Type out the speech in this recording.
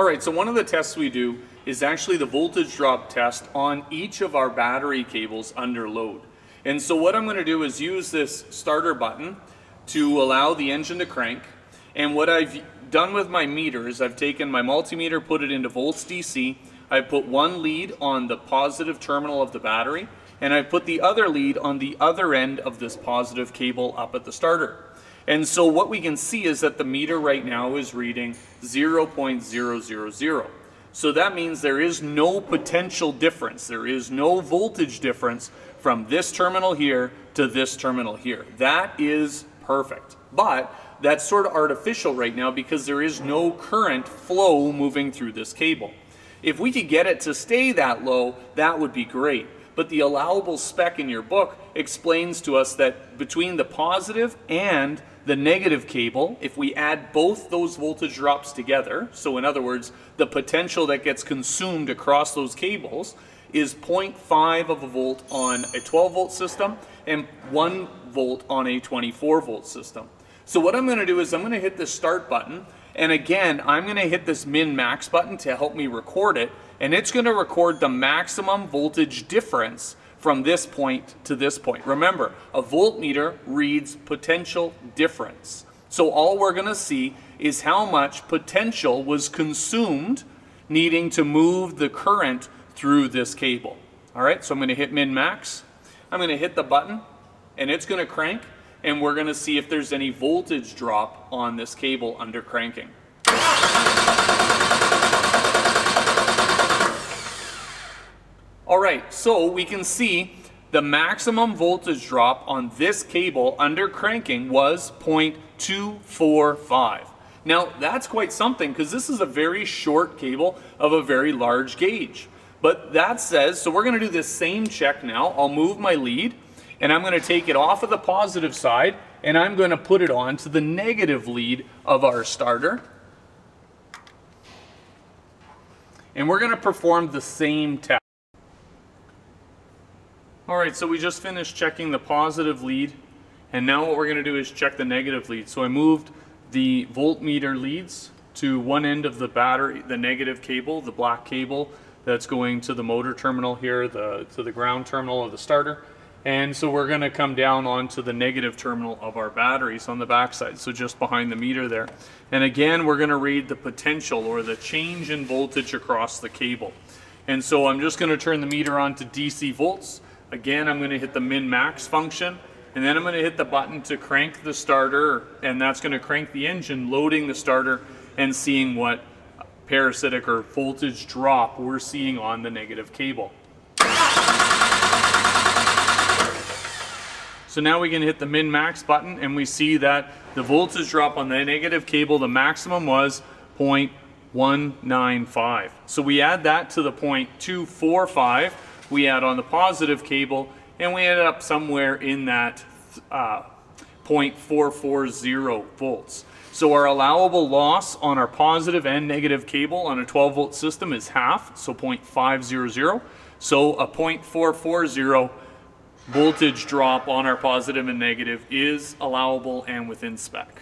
All right, so one of the tests we do is actually the voltage drop test on each of our battery cables under load. And so what I'm going to do is use this starter button to allow the engine to crank. And what I've done with my meter is I've taken my multimeter, put it into volts DC. I put one lead on the positive terminal of the battery, and I put the other lead on the other end of this positive cable up at the starter. And so what we can see is that the meter right now is reading 0.000. So that means there is no potential difference. There is no voltage difference from this terminal here to this terminal here. That is perfect. But that's sort of artificial right now because there is no current flow moving through this cable. If we could get it to stay that low, that would be great. But the allowable spec in your book explains to us that between the positive and the negative cable, if we add both those voltage drops together, so in other words, the potential that gets consumed across those cables is 0.5 of a volt on a 12 volt system and 1 volt on a 24 volt system. So what I'm going to do is I'm going to hit the start button and again I'm going to hit this min max button to help me record it and it's going to record the maximum voltage difference from this point to this point. Remember, a voltmeter reads potential difference. So all we're going to see is how much potential was consumed needing to move the current through this cable. All right, so I'm going to hit min max. I'm going to hit the button and it's going to crank and we're going to see if there's any voltage drop on this cable under cranking. All right, so we can see the maximum voltage drop on this cable under cranking was 0.245. Now that's quite something because this is a very short cable of a very large gauge. But that says, so we're going to do this same check now. I'll move my lead and I'm going to take it off of the positive side and I'm going to put it on to the negative lead of our starter. And we're going to perform the same test. Alright, so we just finished checking the positive lead and now what we're going to do is check the negative lead. So I moved the voltmeter leads to one end of the battery, the negative cable, the black cable that's going to the motor terminal here, the to the ground terminal of the starter. And so we're going to come down onto the negative terminal of our batteries on the backside, so just behind the meter there. And again, we're going to read the potential or the change in voltage across the cable. And so I'm just going to turn the meter on to DC volts. Again, I'm going to hit the min-max function, and then I'm going to hit the button to crank the starter, and that's going to crank the engine, loading the starter and seeing what parasitic or voltage drop we're seeing on the negative cable. So now we can hit the min-max button and we see that the voltage drop on the negative cable, the maximum was 0.195. So we add that to the 0.245 we add on the positive cable and we ended up somewhere in that uh, 0.440 volts. So our allowable loss on our positive and negative cable on a 12 volt system is half, so 0.500. So a 0.440 voltage drop on our positive and negative is allowable and within spec.